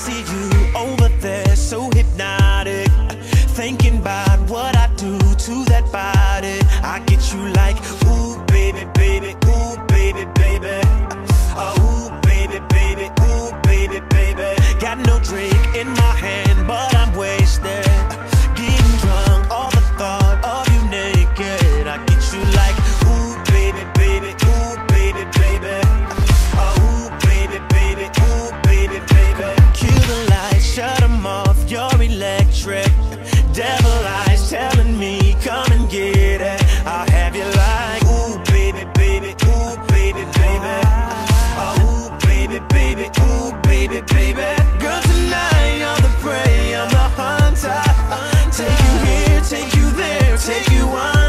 see you over there, so hypnotic. Thinking about what I do to that body. I get you like devil eyes telling me, come and get it. I'll have you like, ooh, baby, baby, ooh, baby, baby. Oh, ooh, baby, baby, ooh, baby, baby. Girl, tonight you're the prey, I'm the hunter. Take you here, take you there, take you on.